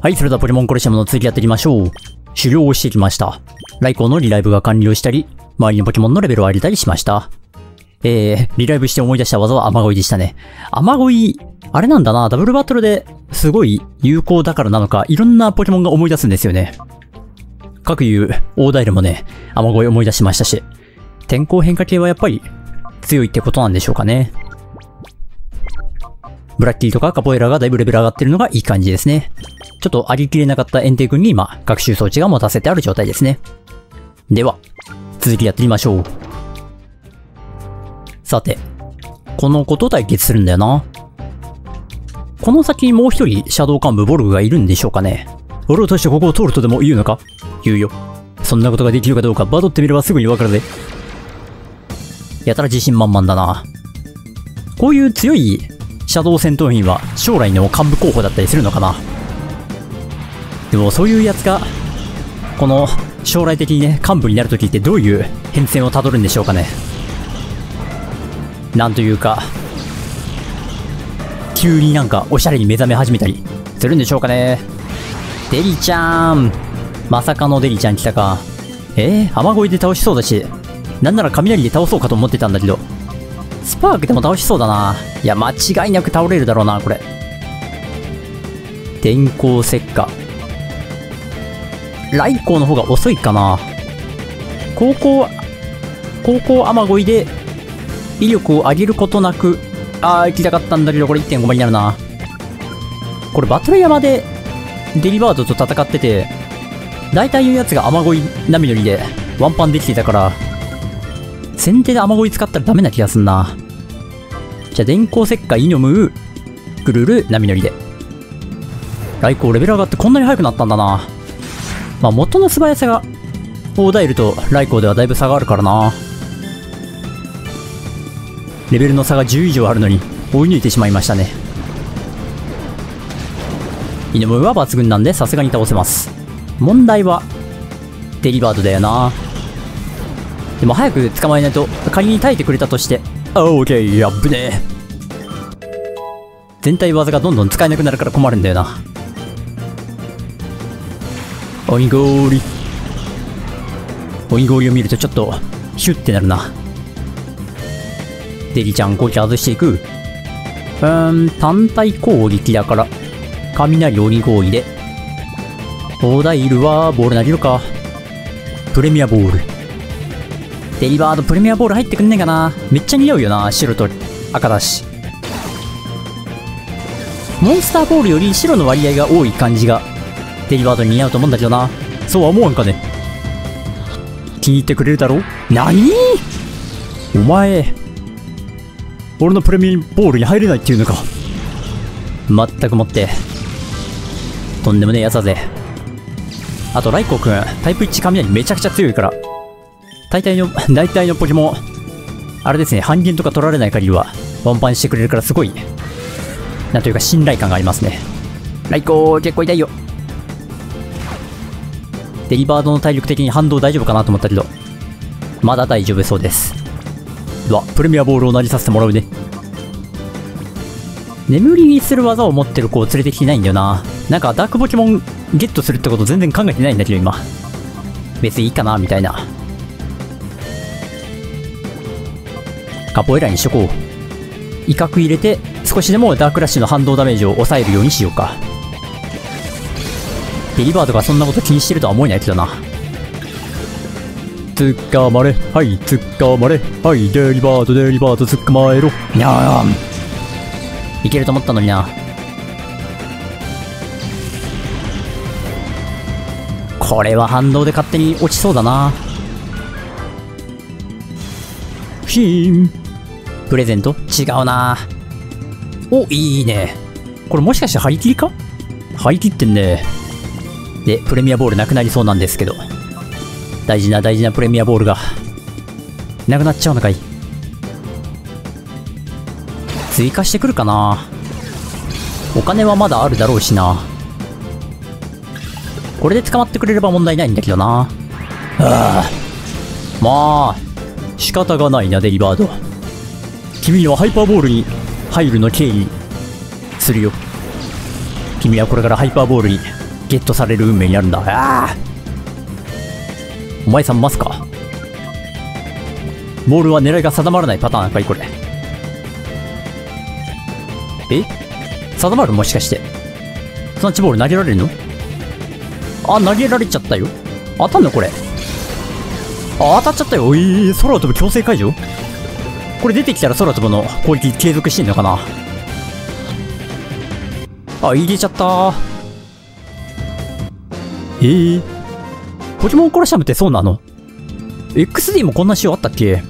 はい、それではポケモンコレシアムの続きやっていきましょう。狩猟をしてきました。ライコーのリライブが完了したり、周りのポケモンのレベルを上げたりしました。えー、リライブして思い出した技は雨乞いでしたね。雨乞い、あれなんだな、ダブルバトルですごい有効だからなのか、いろんなポケモンが思い出すんですよね。各いう大ダイルもね、雨乞い思い出しましたし、天候変化系はやっぱり強いってことなんでしょうかね。ブラッキーとかカポエラがだいぶレベル上がってるのがいい感じですね。ちょっと上げきれなかったエンテイ君に今、学習装置が持たせてある状態ですね。では、続きやってみましょう。さて、この子と対決するんだよな。この先もう一人、シャドウ幹部ボルグがいるんでしょうかね。俺をとしてここを通るとでも言うのか？言うよ。そんなことができるかどうかバトってみればすぐにわかるぜ。やたら自信満々だな。こういう強いシャドウ戦闘員は将来の幹部候補だったりするのかな？でもそういうやつが、この将来的にね、幹部になるときってどういう変遷をたどるんでしょうかね？なんというか、急になんかおしゃれに目覚め始めたりするんでしょうかね？デリちゃんまさかのデリちゃん来たか。えー、雨乞いで倒しそうだし、なんなら雷で倒そうかと思ってたんだけど、スパークでも倒しそうだな。いや、間違いなく倒れるだろうな、これ。電光石火。ライコーの方が遅いかな。高校、高校雨乞いで威力を上げることなく、あー、行きたかったんだけど、これ1.5倍になるな。これバトル山でデリバードと戦ってて、大体のやつが雨乞い波乗りでワンパンできてたから、先手で雨乞い使ったらダメな気がすんな。じゃあ、電光石火、イノムー、グルル、波乗りで。ライコーレベル上がってこんなに速くなったんだな。まあ、元の素早さが、オーダイルとライコーではだいぶ差があるからな。レベルの差が10以上あるのに、追い抜いてしまいましたね。イノムーは抜群なんでさすがに倒せます。問題は、デリバードだよな。でも早く捕まえないと、仮に耐えてくれたとして、あオーケー、やっぶね全体技がどんどん使えなくなるから困るんだよな。鬼氷。鬼氷を見るとちょっと、ヒュッてなるな。デリちゃん、こう外していく。うーん、単体攻撃だから、雷鬼氷で。オーダイルは、ボール投げるか。プレミアボール。デリバードプレミアボール入ってくんねえかなめっちゃ似合うよな、白と赤だし。モンスターボールより白の割合が多い感じが、デリバードに似合うと思うんだけどな。そうは思わんかね。気に入ってくれるだろ何？お前、俺のプレミアボールに入れないっていうのか。まったくもって、とんでもねえやつだぜ。あと、ライコーくん、タイプ1雷めちゃくちゃ強いから、大体の、大体のポケモン、あれですね、半減とか取られない限りは、ワンパンしてくれるからすごい、なんというか信頼感がありますね。ライコー、結構痛いよ。デリバードの体力的に反動大丈夫かなと思ったけど、まだ大丈夫そうです。では、プレミアボールを投げさせてもらうね。眠りにする技を持ってる子を連れてきてないんだよな。なんかダークポケモンゲットするってこと全然考えてないんだけど今。別にいいかな、みたいな。カポエラにしとこう。威嚇入れて、少しでもダークラッシュの反動ダメージを抑えるようにしようか。デリバードがそんなこと気にしてるとは思えないけどな。つっかまれ、はい、つっかまれ、はい、デリバード、デリバード、つっかまえろ。にゃーん。いけると思ったのにな。これは反動で勝手に落ちそうだな。ヒーン。プレゼント？違うな。お、いいね。これもしかして張り切りか？張り切ってんね。で、プレミアボールなくなりそうなんですけど。大事な大事なプレミアボールが、なくなっちゃうのかい？追加してくるかな？お金はまだあるだろうしな。これで捕まってくれれば問題ないんだけどな。ああ。まあ、仕方がないな、デリバード。君はハイパーボールに入るの敬意するよ。君はこれからハイパーボールにゲットされる運命になるんだ。ああお前さんますかボールは狙いが定まらないパターンかいこれ。え？定まる？もしかして。スナッチボール投げられるの？あ、投げられちゃったよ。当たんのこれ。あ、当たっちゃったよ。えー、空を飛ぶ強制解除？これ出てきたら空飛ぶの攻撃継続してんのかな？あ、入れちゃったえー？ポケモンコラシャムってそうなの ?XD もこんな仕様あったっけ？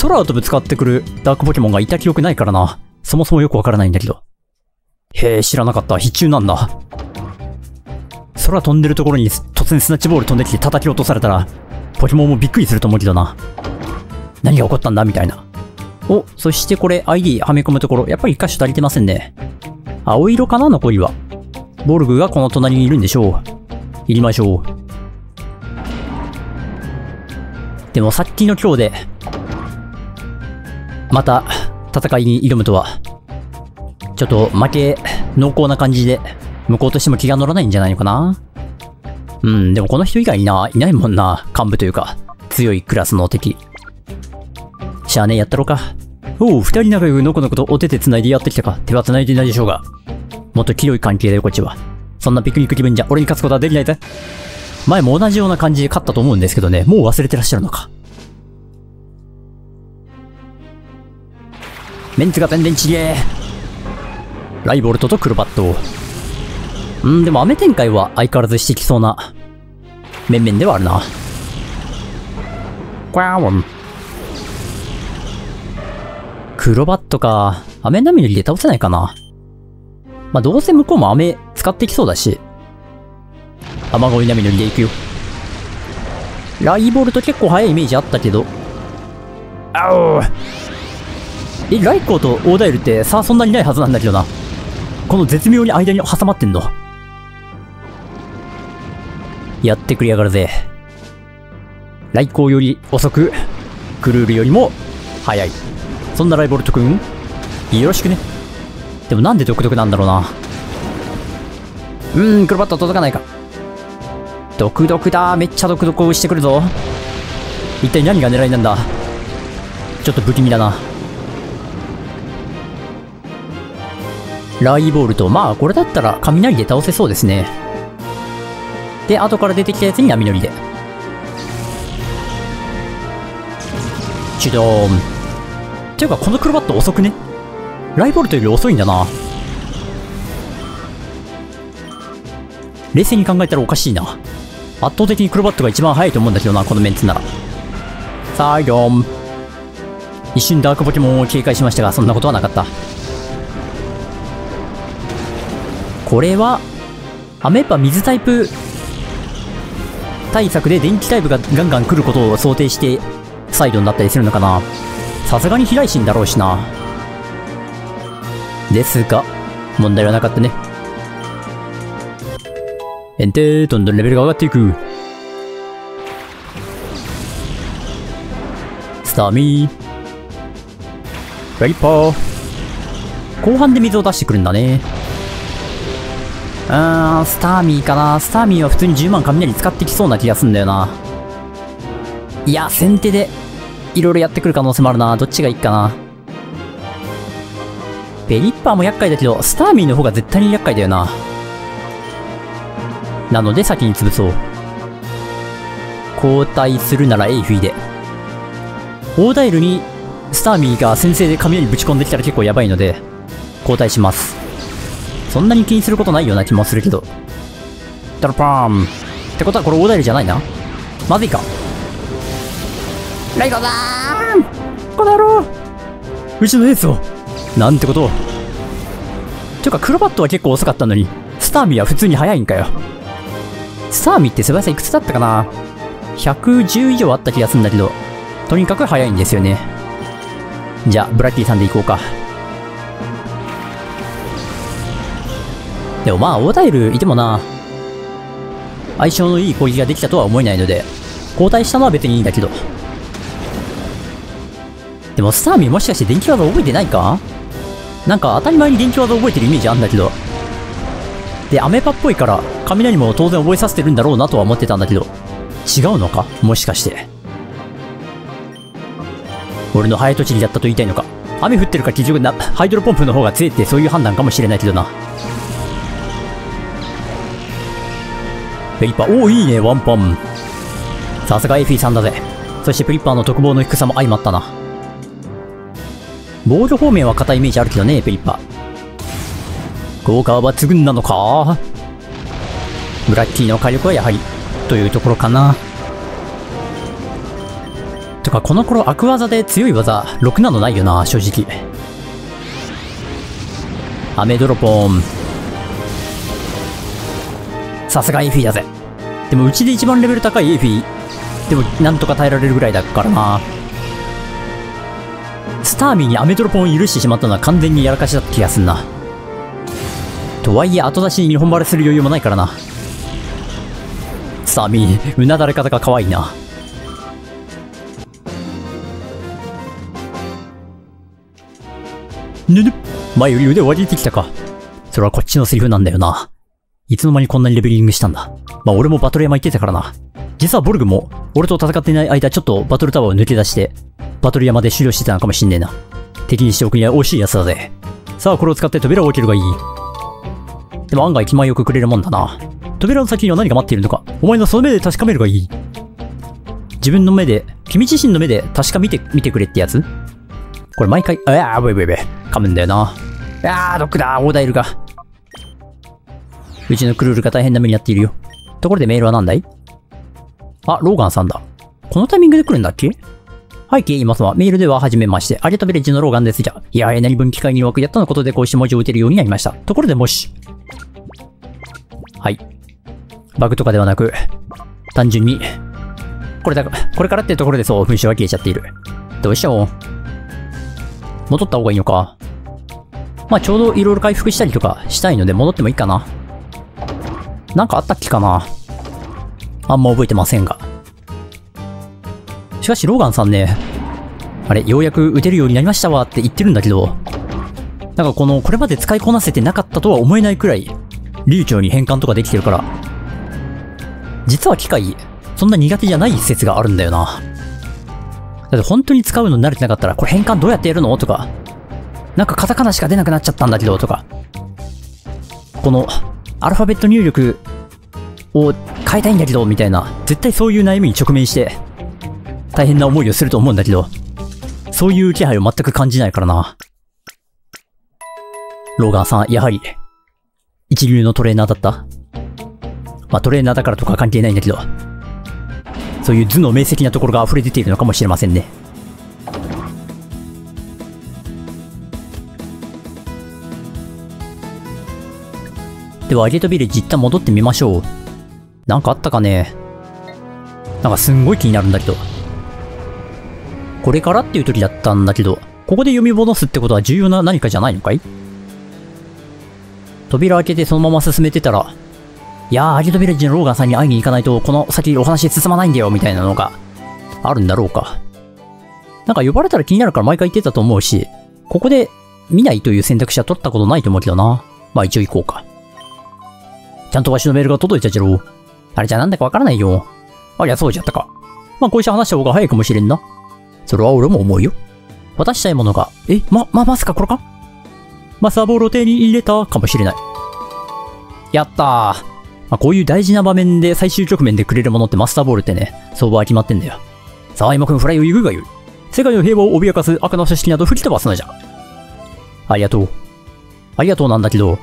空を飛ぶ使ってくるダークポケモンがいた記憶ないからな。そもそもよくわからないんだけど。へえ、知らなかった。必中なんだ。空飛んでるところに突然スナッチボール飛んできて叩き落とされたら、ポケモンもびっくりすると思うけどな。何が起こったんだ？みたいな。お、そしてこれ ID はめ込むところ、やっぱり一箇所足りてませんね。青色かな残りは。ボルグがこの隣にいるんでしょう。いりましょう。でもさっきの今日で、また戦いに挑むとは、ちょっと負け濃厚な感じで、向こうとしても気が乗らないんじゃないのかなうん、でもこの人以外な、いないもんな。幹部というか、強いクラスの敵。しゃあね、やったろうか。おう、二人仲良くのこのことお手手繋いでやってきたか。手は繋いでないでしょうが。もっと清い関係だよ、こっちは。そんなピクニック気分じゃ俺に勝つことはできないぜ。前も同じような感じで勝ったと思うんですけどね、もう忘れてらっしゃるのか。メンツが全然ちげえ。ライボルトとクロバット。うん、でも雨展開は相変わらずしてきそうな、面々ではあるな。クワーン。クロバットか。雨りで倒せないかな。まあ、どうせ向こうも雨使ってきそうだし。雨乞いりで行くよ。ライボルト結構速いイメージあったけど。あおえ、ライコーとオーダイルってさあそんなにないはずなんだけどな。この絶妙に間に挟まってんの。やってくりやがるぜ。来光より遅く、クルールよりも早い。そんなライボルトくんよろしくね。でもなんで独特なんだろうな？うーん、クロバット届かないか。独特だ。めっちゃ独特をしてくるぞ。一体何が狙いなんだ？ちょっと不気味だな。ライボルト。まあ、これだったら雷で倒せそうですね。で、後から出てきたやつに波乗りで。チュドーン。ていうか、このクロバット遅くね？ライボルトより遅いんだな。冷静に考えたらおかしいな。圧倒的にクロバットが一番速いと思うんだけどな、このメンツなら。サイドン。一瞬ダークポケモンを警戒しましたが、そんなことはなかった。これは、アメーパ水タイプ対策で電気タイプがガンガン来ることを想定してサイドになったりするのかなさすがに飛来心だろうしな。ですが、問題はなかったね。エンテー、どんどんレベルが上がっていく。スターミー。ライパー。後半で水を出してくるんだね。うーん、スターミーかな。スターミーは普通に10万雷使ってきそうな気がすんだよな。いや、先手で、いろいろやってくる可能性もあるな。どっちがいいかな。ペリッパーも厄介だけど、スターミーの方が絶対に厄介だよな。なので先に潰そう。交代するならエイフィで。オーダイルにスターミーが先制で雷ぶち込んできたら結構やばいので、交代します。そんなに気にすることないような気もするけど。ドロパーン。ってことはこれ大台じゃないな。まずいか。ライコだーんこの野郎うちのエースをなんてことを。ていうか、クロバットは結構遅かったのに、スターミーは普通に速いんかよ。スターミーって素早さいくつだったかな ?110 以上あった気がするんだけど、とにかく速いんですよね。じゃあ、ブラッキーさんで行こうか。でもまあ、オーダイルいてもな、相性のいい攻撃ができたとは思えないので、交代したのは別にいいんだけど。でもスターミーもしかして電気技覚えてないか？なんか当たり前に電気技覚えてるイメージあんだけど。で、アメパっぽいから、雷も当然覚えさせてるんだろうなとは思ってたんだけど、違うのか？もしかして。俺の早とちりだったと言いたいのか？雨降ってるから結局な、ハイドロポンプの方が強いってそういう判断かもしれないけどな。プリッパー、おお、いいね、ワンパン。さすがエフィさんだぜ。そしてプリッパーの特防の低さも相まったな。ボール方面は硬いイメージあるけどね、プリッパ。効果は抜群なのか？ブラッキーの火力はやはり、というところかな。とか、この頃、悪技で強い技、ろくなのないよな、正直。雨ドロポン。さすがエフィだぜ。でも、うちで一番レベル高いエフィ、でも、なんとか耐えられるぐらいだからな。スターミーにアメドロポンを許してしまったのは完全にやらかしだった気がすんな。とはいえ、後出しに日本バレする余裕もないからな。スターミー、うなだれ方が可愛いな。ぬぬ前より腕を上げてきたか。それはこっちのセリフなんだよな。いつの間にこんなにレベリングしたんだ。まあ俺もバトル山行ってたからな。実はボルグも、俺と戦っていない間ちょっとバトルタワーを抜け出して、バトル山で終了してたのかもしんねえな。敵にしておくには惜しいやつだぜ。さあこれを使って扉を開けるがいい。でも案外気前よくくれるもんだな。扉の先には何が待っているのか、お前のその目で確かめるがいい。自分の目で、君自身の目で確か見て、見てくれってやつ？これ毎回、ああ、ブイブイブイ、噛むんだよな。ああ、どっかだ、オーダーいるか。うちのクルールが大変な目になっているよ。ところでメールは何だい？あ、ローガンさんだ。このタイミングで来るんだっけ？背景言いますわ。メールでは、はじめまして。アリアトビレッジのローガンですじゃ。いやえ、何分機会に枠やったのことでこうして文字を打てるようになりました。ところでもし。はい。バグとかではなく、単純に、これだ、これからってところでそう、噴射は消えちゃっている。どうしよう。戻った方がいいのか。まあちょうど色々回復したりとかしたいので戻ってもいいかな。なんかあったっけかな？あんま覚えてませんが。しかしローガンさんね、あれ、ようやく撃てるようになりましたわって言ってるんだけど、なんかこの、これまで使いこなせてなかったとは思えないくらい、流暢に変換とかできてるから、実は機械、そんな苦手じゃない説があるんだよな。だって本当に使うの慣れてなかったら、これ変換どうやってやるの？とか、なんかカタカナしか出なくなっちゃったんだけど、とか。この、アルファベット入力を変えたいんだけど、みたいな、絶対そういう悩みに直面して、大変な思いをすると思うんだけど、そういう気配を全く感じないからな。ローガンさん、やはり、一流のトレーナーだった？まあ、トレーナーだからとか関係ないんだけど、そういう頭脳明晰なところが溢れ出ているのかもしれませんね。では、アゲートビレッジ一旦戻ってみましょう。なんかあったかね？なんかすんごい気になるんだけど。これからっていう時だったんだけど、ここで読み戻すってことは重要な何かじゃないのかい？扉開けてそのまま進めてたら、いやー、アギトビレッジのローガンさんに会いに行かないと、この先お話進まないんだよ、みたいなのが、あるんだろうか。なんか呼ばれたら気になるから毎回言ってたと思うし、ここで見ないという選択肢は取ったことないと思うけどな。まあ一応行こうか。ちゃんとわしのメールが届いたじゃろう。あれじゃなんだかわからないよ。ありゃそうじゃったか。まあこうして話した方が早いかもしれんな。それは俺も思うよ。渡したいものが、え、ま、ま、まさかこれか？マサーボールを手に入れたかもしれない。やったー。まあ、こういう大事な場面で最終局面でくれるものってマスターボールってね、相場は決まってんだよ。さあ、今くんフライを行くがよい。世界の平和を脅かす悪の組織など吹き飛ばすのじゃ。ありがとう。ありがとうなんだけど、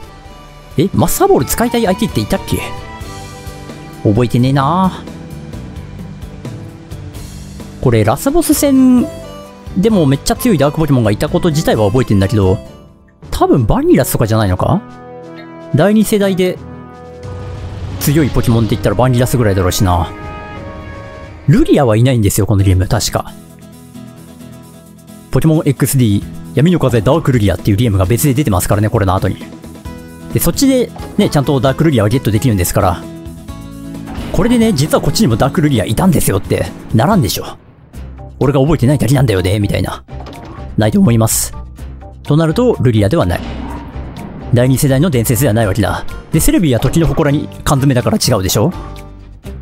え、マスターボール使いたい相手っていたっけ？覚えてねえなこれ、ラスボス戦でもめっちゃ強いダークポケモンがいたこと自体は覚えてんだけど、多分バニラスとかじゃないのか？第2世代で強いポケモンって言ったらバンリラスぐらいだろうしな。ルリアはいないんですよ、このゲーム、確か。ポケモン XD、闇の風ダークルリアっていうゲームが別で出てますからね、これの後に。で、そっちでね、ちゃんとダークルリアをゲットできるんですから、これでね、実はこっちにもダークルリアいたんですよって、ならんでしょ。俺が覚えてないだけなんだよね、みたいな。ないと思います。となると、ルリアではない。第2世代の伝説ではないわけだ。で、セルビーは時の祠に缶詰だから違うでしょ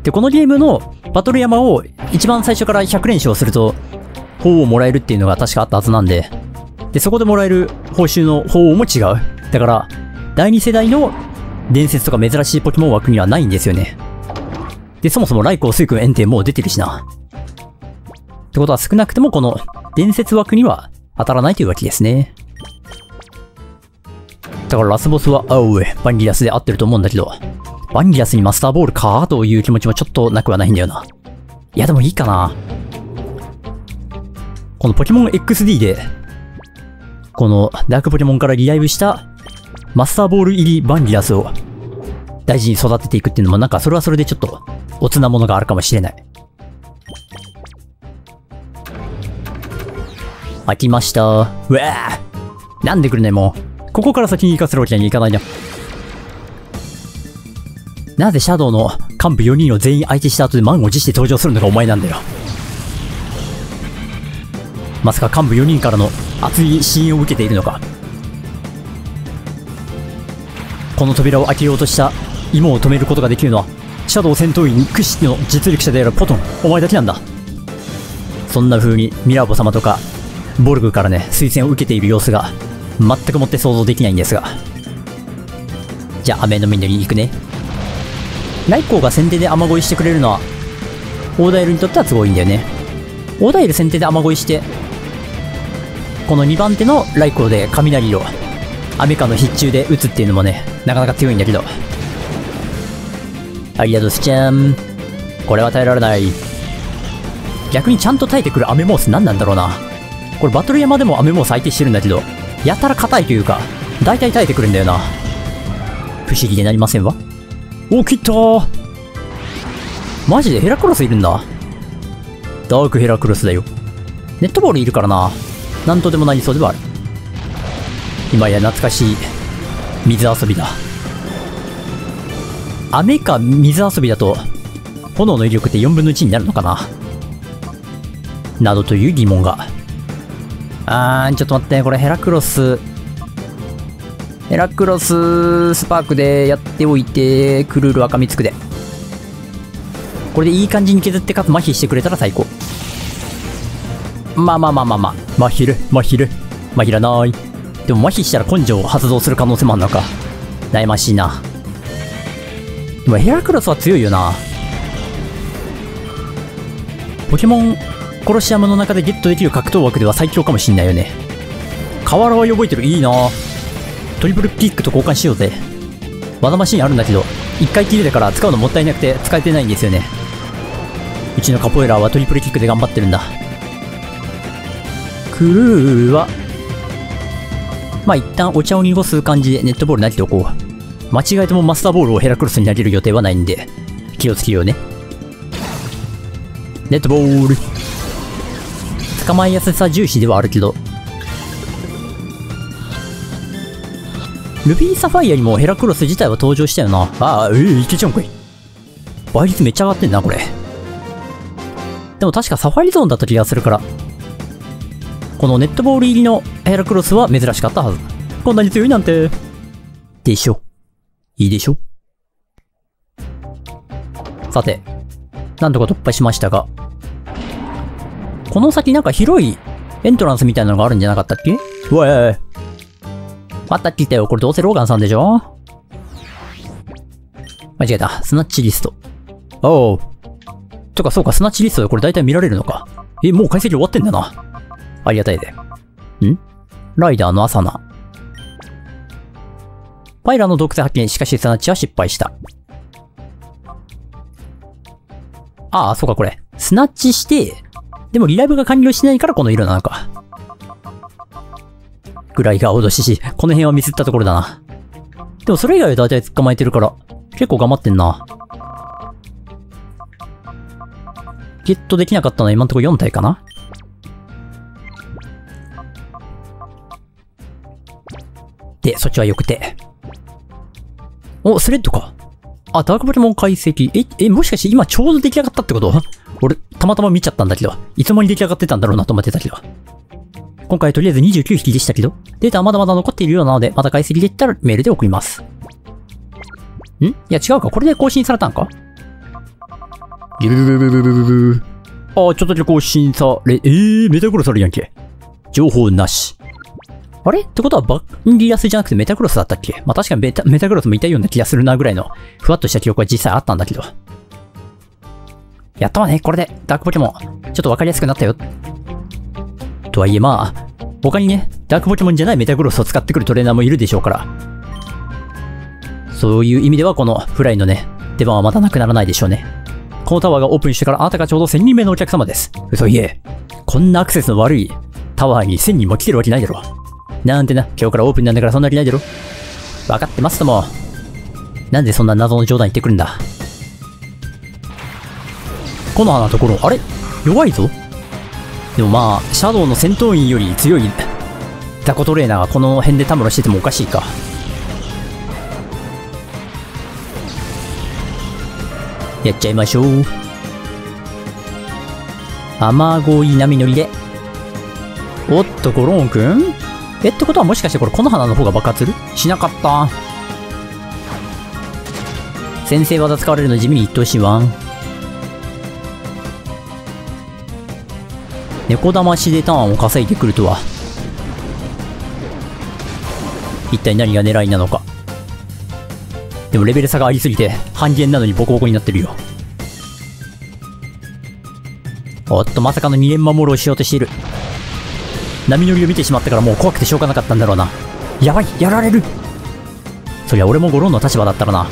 で、このゲームのバトル山を一番最初から100連勝すると、鳳をもらえるっていうのが確かあったはずなんで、で、そこでもらえる報酬の鳳も違う。だから、第2世代の伝説とか珍しいポケモン枠にはないんですよね。で、そもそもライコウ、スイ君、エンテンもう出てるしな。ってことは少なくてもこの伝説枠には当たらないというわけですね。だからラスボスは、おう、バンギラスで合ってると思うんだけど、バンギラスにマスターボールかという気持ちもちょっとなくはないんだよな。いやでもいいかな。このポケモン XD で、このダークポケモンからリライブしたマスターボール入りバンギラスを大事に育てていくっていうのもなんかそれはそれでちょっとおつなものがあるかもしれない。開きました。うわぁなんで来るねもう。ここから先に行かせるわけにはいかないな。なぜシャドウの幹部4人を全員相手した後で満を持して登場するのがお前なんだよ。まさか幹部4人からの熱い支援を受けているのか。この扉を開けようとした芋を止めることができるのは、シャドウ戦闘員屈指の実力者であるポトン、お前だけなんだ。そんな風にミラーボ様とか、ボルグからね、推薦を受けている様子が、全くもって想像できないんですが。じゃあ、雨の実に行くね。ライコウが先手で雨乞いしてくれるのは、オーダイルにとっては都合いいんだよね。オーダイル先手で雨乞いして、この2番手のライコウで雷を、雨かの必中で打つっていうのもね、なかなか強いんだけど。ありがとうすちゃん。これは耐えられない。逆にちゃんと耐えてくる雨モース何なんだろうな。これバトル山でも雨モース相手してるんだけど、やたら硬いというか、大体耐えてくるんだよな。不思議でなりませんわ。お、切ったーマジでヘラクロスいるんだ。ダークヘラクロスだよ。ネットボールいるからな。なんとでもなりそうではある。今や懐かしい水遊びだ。雨か水遊びだと、炎の威力って4分の1になるのかな？などという疑問が。あー、ちょっと待って、これヘラクロス、ヘラクロススパークでやっておいて、クルール赤みつくで。これでいい感じに削ってかつ麻痺してくれたら最高。まあまあまあまあまあ。まひる、まひる。まひらない。でも麻痺したら根性を発動する可能性もあるのか。悩ましいな。でもヘラクロスは強いよな。ポケモンコロシアムの中でゲットできる格闘枠では最強かもしんないよね。瓦は覚えてる。いいなトリプルキックと交換しようぜ。技マシンあるんだけど、一回きりだから使うのもったいなくて使えてないんですよね。うちのカポエラーはトリプルキックで頑張ってるんだ。クルーは、まあ一旦お茶を濁す感じでネットボール投げておこう。間違えてもマスターボールをヘラクロスに投げる予定はないんで、気をつけようね。ネットボール。捕まえやすさ重視ではあるけど、ルビーサファイアにもヘラクロス自体は登場したよな。ああ、ええー、いけちゃうんかい。倍率めっちゃ上がってんな、これ。でも確かサファイゾーンだった気がするから、このネットボール入りのヘラクロスは珍しかったはず。こんなに強いなんて。でしょ。いいでしょ。さて、なんとか突破しましたが、この先なんか広いエントランスみたいなのがあるんじゃなかったっけ？うわい。また来たよ。これどうせローガンさんでしょ？間違えた。スナッチリスト。おう。とかそうか、スナッチリストでこれ大体見られるのか。え、もう解析終わってんだな。ありがたいで。ん？ライダーのアサナ。パイラの洞窟発見。しかし、スナッチは失敗した。ああ、そうか、これ。スナッチして、でもリライブが完了しないからこの色なのか。ぐらいが脅しし、この辺はミスったところだな。でもそれ以外は大体捕まえてるから、結構頑張ってんな。ゲットできなかったのは今んとこ4体かなで、そっちは良くて。お、スレッドか。あ、ダークポケモン解析。え、え、もしかして今ちょうど出来上がったってこと？俺、たまたま見ちゃったんだけど。いつもに出来上がってたんだろうなと思ってたけど。こ今回とりあえず29匹でしたけど、データはまだまだ残っているようなので、また解析できたらメールで送ります。ん？いや違うか、これで更新されたんか？ギブブブブブブブブああ、ちょっとだけ更新され、えー、メタクロスあるやんけ。情報なし。あれ？ってことはバンリアスじゃなくてメタクロスだったっけ？まあ確かにメタメタクロスもいたような気がするなぐらいの、ふわっとした記憶は実際あったんだけど。やったわね、これで、ダークポケモン、ちょっとわかりやすくなったよ。とはいえまあ、他にね、ダークポケモンじゃないメタクロスを使ってくるトレーナーもいるでしょうから。そういう意味ではこのフライのね、出番はまだなくならないでしょうね。このタワーがオープンしてからあなたがちょうど1000人目のお客様です。嘘言え。こんなアクセスの悪いタワーに1000人も来てるわけないだろ。なんてな、今日からオープンなんだからそんなわけないだろ。わかってますとも。なんでそんな謎の冗談言ってくるんだ。この花のところ、あれ？弱いぞでもまあ、シャドウの戦闘員より強いザコトレーナーがこの辺でたむろしててもおかしいか。やっちゃいましょう。雨乞い波乗りで。おっと、ゴローンくんえってことはもしかしてこれこの花の方が爆発する？しなかった。先生技使われるの地味に一等しいわん。猫騙しでターンを稼いでくるとは。一体何が狙いなのか。でもレベル差がありすぎて、半減なのにボコボコになってるよ。おっと、まさかの2連守るをしようとしている。波乗りを見てしまったからもう怖くてしょうがなかったんだろうな。やばいやられるそりゃ俺もゴロンの立場だったらな。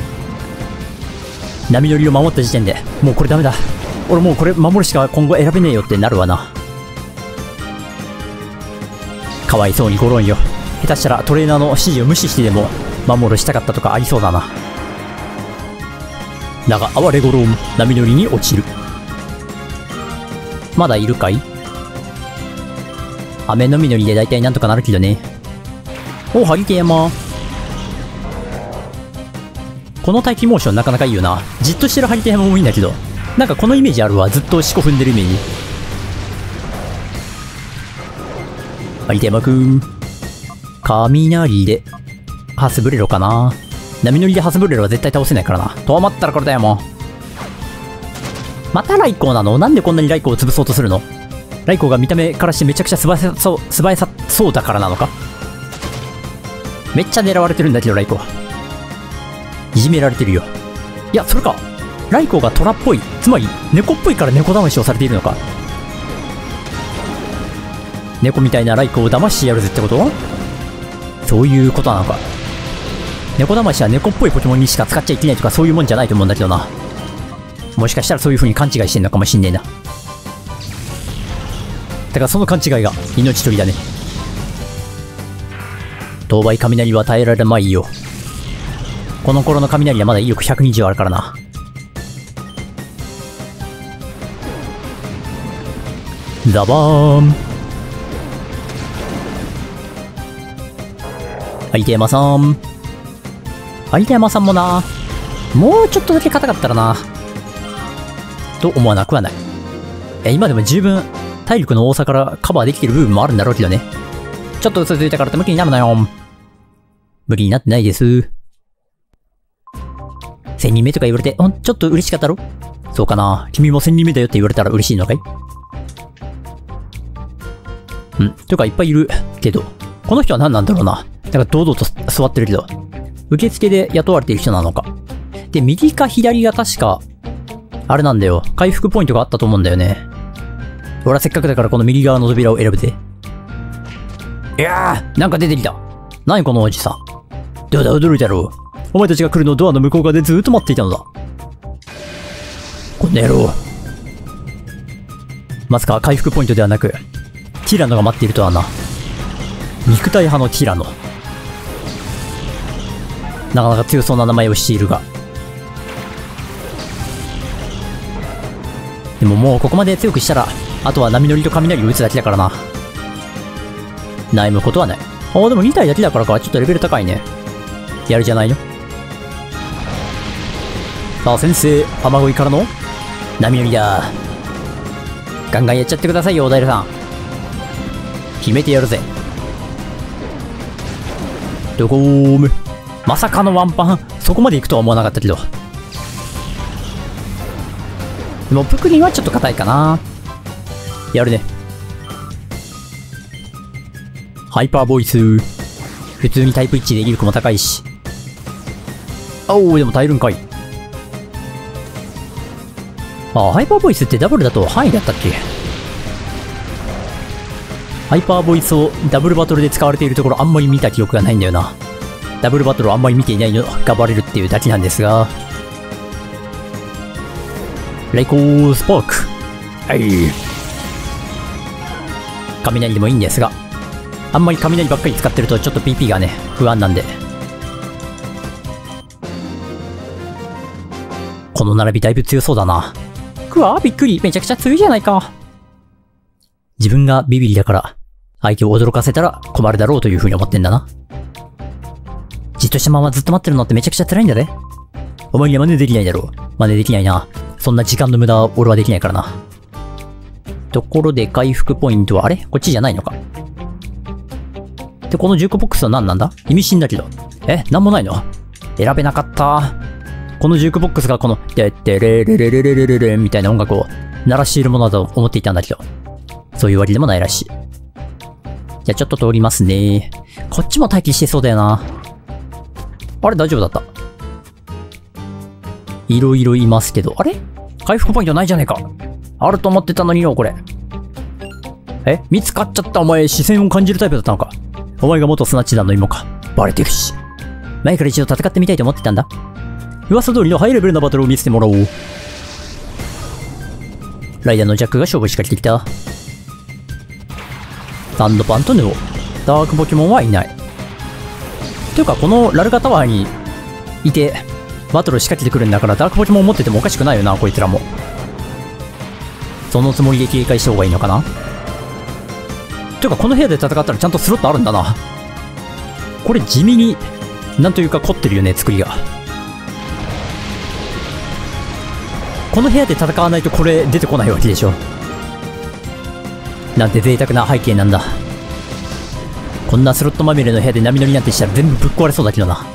波乗りを守った時点で、もうこれダメだ。俺もうこれ守るしか今後選べねえよってなるわな。かわいそうにゴロンよ。下手したらトレーナーの指示を無視してでも守るしたかったとかありそうだな。だが、哀れゴロン、波乗りに落ちる。まだいるかい？雨のみのりで大体なんとかなるけどね。お、ハリケー山。この待機モーションなかなかいいよな。じっとしてるハリケー山もいいんだけど。なんかこのイメージあるわ。ずっと四股踏んでるイメージ。ハリケー山くん。雷で、ハスブレロかな。波乗りでハスブレロは絶対倒せないからな。と思ったらこれだよ、もう。またライコーなの？なんでこんなにライコーを潰そうとするの？ライコが見た目からしてめちゃくちゃ素早さそう、素早さそうだからなのか？めっちゃ狙われてるんだけど、ライコー。いじめられてるよ。いや、それか。ライコがトラっぽい。つまり、猫っぽいから猫騙しをされているのか。猫みたいなライコを騙してやるぜってこと？そういうことなのか。猫騙しは猫っぽいポケモンにしか使っちゃいけないとかそういうもんじゃないと思うんだけどな。もしかしたらそういう風に勘違いしてんのかもしんねえな。だからその勘違いが命取りだね。当倍雷は耐えられまいよ。この頃の雷はまだ威力120あるからな。ザバーン。有田山さん。有田山さんもな、もうちょっとだけ硬かったらな、と思わなくはない。え、今でも十分体力の多さからカバーできてる部分もあるんだろうけどね。ちょっと嘘ついたからって向きになるなよ。無理になってないです。千人目とか言われて、ほん、ちょっと嬉しかったろ？そうかな。君も千人目だよって言われたら嬉しいのかい？んとかいっぱいいるけど、この人は何なんだろうな。なんか堂々と座ってるけど、受付で雇われてる人なのか。で、右か左が確か、あれなんだよ。回復ポイントがあったと思うんだよね。俺はせっかくだからこの右側の扉を選ぶぜ。いやー、なんか出てきた。何このおじさん。どうだ驚いたろう。お前たちが来るのをドアの向こう側でずーっと待っていたのだ。この野郎。まさか回復ポイントではなく、ティラノが待っているとはな。肉体派のティラノ。なかなか強そうな名前をしているが。でももうここまで強くしたら、あとは波乗りと雷を打つだけだからな。悩むことはない。ああ、でも2体だけだからか、ちょっとレベル高いね。やるじゃないのさあ、先生、雨乞いからの波乗りだ。ガンガンやっちゃってくださいよ、小平さん。決めてやるぜ。ドゴーム。まさかのワンパン、そこまで行くとは思わなかったけど。でも、プクリンはちょっと硬いかな。やるね。ハイパーボイス。普通にタイプ1で威力も高いし。あおお、でも耐えるんかい。あ、ハイパーボイスってダブルだと範囲だったっけ？ハイパーボイスをダブルバトルで使われているところあんまり見た記憶がないんだよな。ダブルバトルをあんまり見ていないのがバレるっていうだけなんですが。レイコースパーク。はい。雷でもいいんですが、あんまり雷ばっかり使ってるとちょっと PP がね、不安なんで。この並びだいぶ強そうだな。くわびっくり。めちゃくちゃ強いじゃないか。自分がビビリだから、相手を驚かせたら困るだろうという風に思ってんだな。じっとしたままずっと待ってるのってめちゃくちゃ辛いんだぜ。お前には真似できないだろう。真似できないな。そんな時間の無駄は俺はできないからな。ところで回復ポイントはあれ？こっちじゃないのかで、このジュークボックスは何なんだ？意味深だけど。え？なんもないの？選べなかった。このジュークボックスがこの、てってれれれれれれれれみたいな音楽を鳴らしているものだと思っていたんだけど。そういうわけでもないらしい。じゃあちょっと通りますね。こっちも待機してそうだよな。あれ大丈夫だった。いろいろいますけど、あれ回復ポイントないじゃねえか。あると思ってたのによ、これ。え？見つかっちゃったお前、視線を感じるタイプだったのか？お前が元スナッチ団の芋か。バレてるし。前から一度戦ってみたいと思ってたんだ。噂通りのハイレベルなバトルを見せてもらおう。ライダーのジャックが勝負仕掛けてきた。サンドパンとヌオ。ダークポケモンはいない。というか、このラルガタワーにいて、バトル仕掛けてくるんだから、ダークポケモン持っててもおかしくないよな、こいつらも。そのつもりで警戒した方がいいのかな？ていうかこの部屋で戦ったらちゃんとスロットあるんだな。これ地味に、なんというか凝ってるよね、作りが。この部屋で戦わないとこれ出てこないわけでしょ。なんて贅沢な背景なんだ。こんなスロットまみれの部屋で波乗りなんてしたら全部ぶっ壊れそうだけどな。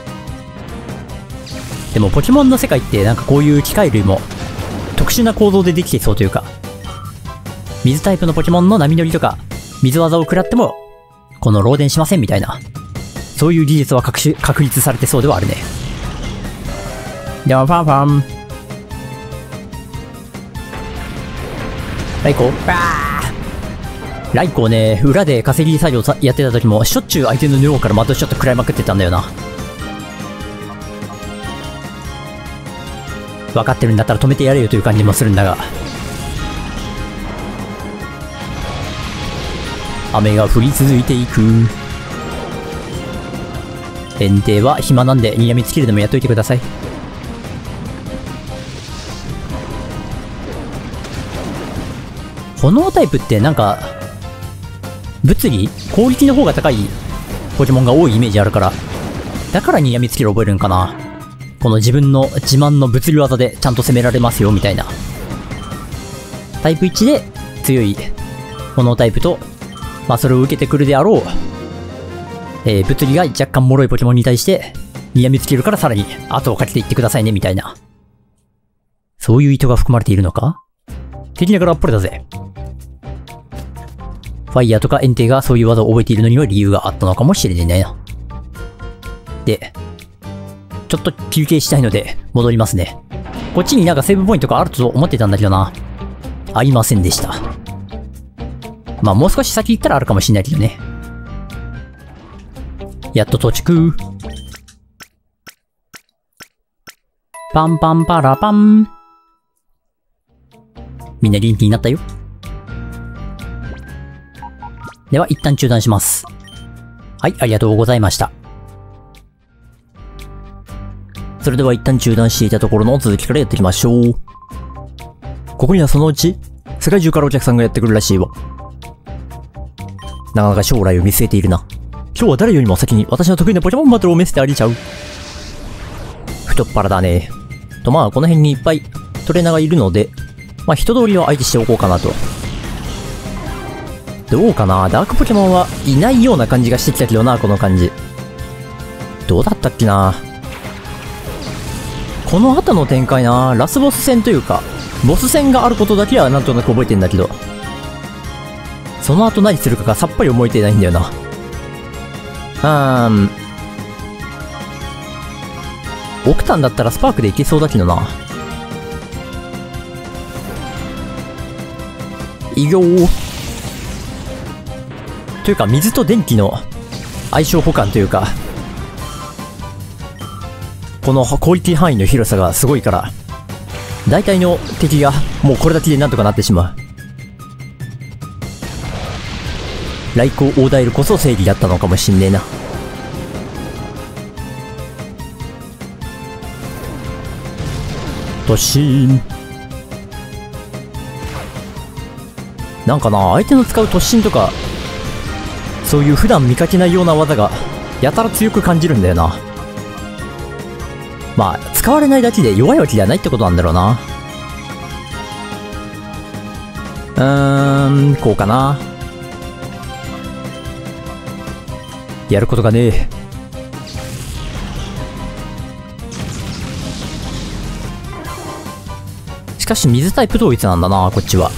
でもポケモンの世界ってなんかこういう機械類も特殊な構造でできてそうというか、水タイプのポケモンの波乗りとか水技を食らっても、この漏電しませんみたいな。そういう技術は確確立されてそうではあるね。では、ファンファン。ライコー、バーライコーね、裏で稼ぎ作業やってた時も、しょっちゅう相手のヌオから的ショット食らいまくってたんだよな。分かってるんだったら止めてやれよという感じもするんだが。雨が降り続いていく。園庭は暇なんで、にやみつけるでもやっといてください。炎タイプってなんか、物理攻撃の方が高いポケモンが多いイメージあるから、だからにやみつける覚えるんかな。この自分の自慢の物理技でちゃんと攻められますよ、みたいな。タイプ1で強い炎タイプとまあそれを受けてくるであろう、えー、物理が若干脆いポケモンに対して、にみつけるからさらに後をかけていってくださいね、みたいな。そういう意図が含まれているのか？敵ながらあっぱれだぜ。ファイヤーとかエンテがそういう技を覚えているのには理由があったのかもしれないな。で、ちょっと休憩したいので戻りますね。こっちになんかセーブポイントがあると思ってたんだけどな。ありませんでした。まあもう少し先行ったらあるかもしんないけどね。やっと到着。パンパンパラパン。みんな元気になったよ。では一旦中断します。はい、ありがとうございました。それでは一旦中断していたところの続きからやっていきましょう。ここにはそのうち、世界中からお客さんがやってくるらしいわ。なかなか将来を見据えているな。今日は誰よりも先に私の得意なポケモンバトルを見せてあげちゃう。太っ腹だね。とまあこの辺にいっぱいトレーナーがいるので、まあ人通りを相手しておこうかなと。どうかな？ダークポケモンはいないような感じがしてきたけどな、この感じ。どうだったっけな？この後の展開な、ラスボス戦というか、ボス戦があることだけはなんとなく覚えてんだけど、その後何するかがさっぱり覚えてないんだよな。うーん。オクタンだったらスパークでいけそうだけどな。いよー。というか、水と電気の相性補完というか、このクオリティ範囲の広さがすごいから、大体の敵がもうこれだけでなんとかなってしまう。来光オーダイルこそ正義だったのかもしんねえな。突進。なんかな、相手の使う突進とか、そういう普段見かけないような技が、やたら強く感じるんだよな。まあ、使われないだけで弱いわけじゃないってことなんだろうな。うーん、こうかな。やることがねえ。しかし水タイプ統一なんだな、こっちは。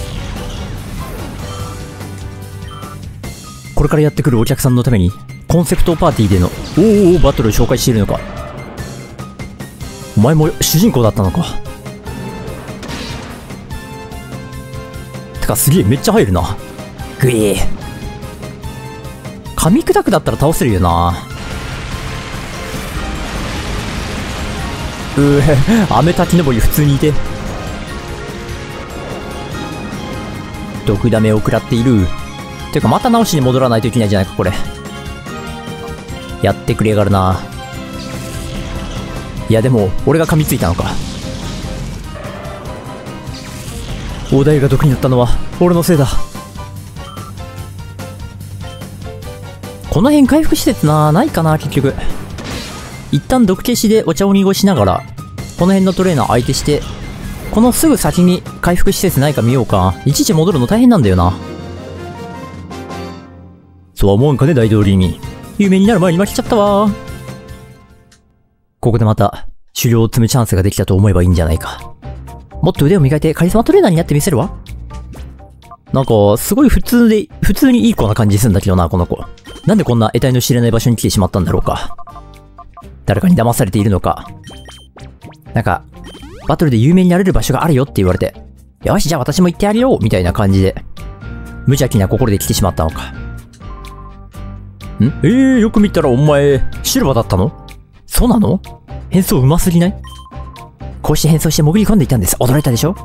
これからやってくるお客さんのために、コンセプトパーティーでの、おーおーバトル紹介しているのか。お前も主人公だったのか。てかすげえめっちゃ入るな。ぐえー。噛み砕くだったら倒せるよな。うー、雨滝登り普通にいて。毒ダメを食らっている。てかまた直しに戻らないといけないじゃないか、これ。やってくれやがるな。いやでも、俺が噛みついたのか。大台が毒になったのは、俺のせいだ。この辺回復施設な、ないかな、結局。一旦毒消しでお茶を濁しながら、この辺のトレーナー相手して、このすぐ先に回復施設ないか見ようか。いちいち戻るの大変なんだよな。そうは思わんかね、大通りに。有名になる前に負けちゃったわ。ここでまた、狩猟を積むチャンスができたと思えばいいんじゃないか。もっと腕を磨いてカリスマトレーナーになってみせるわ。なんか、すごい普通で、普通にいい子な感じするんだけどな、この子。なんでこんな得体の知れない場所に来てしまったんだろうか。誰かに騙されているのか。なんか、バトルで有名になれる場所があるよって言われて、よし、じゃあ私も行ってやるよみたいな感じで、無邪気な心で来てしまったのか。ん？ええー、よく見たらお前、シルバーだったの？そうなの？変装上手すぎない？こうして変装して潜り込んでいたんです。驚いたでしょ？